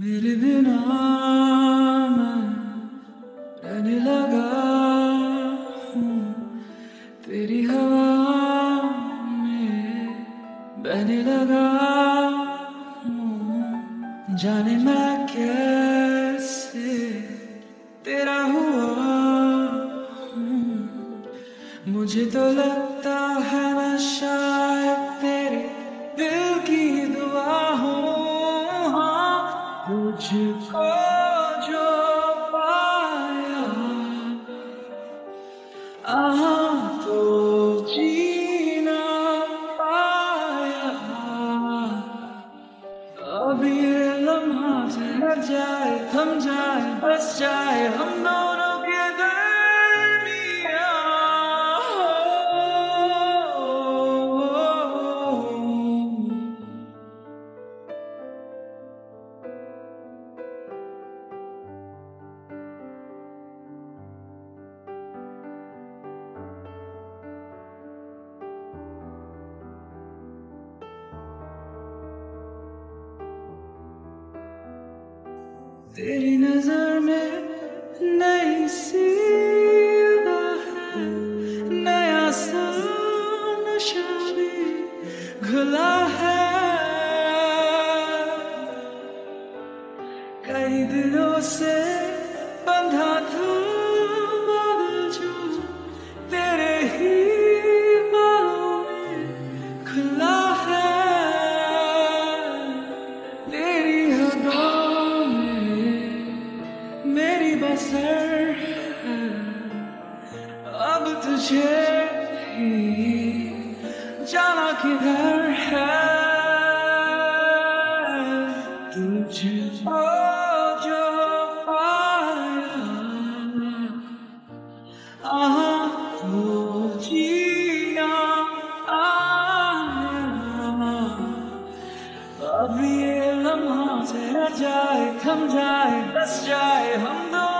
मेरे बिना मैं रहने लगा हूँ। तेरी हवा में बहने लगा हूँ। जाने मैं कैसे तेरा हुआ मुझे तो लगता है शायद तुझको जो पाया आहा तो जीना पाया अब ये लम्हा ठहर जाए थम जाए बस जाए हम दोनों तेरी नज़र में नई सी नया सा नशा घुला है। कई दिनों से answer. Adı tüçeği Cana gider her Tüçe oca aya Aha tüçina aya Abriye lamha Teher jai, kam jai, bas jai, hamdol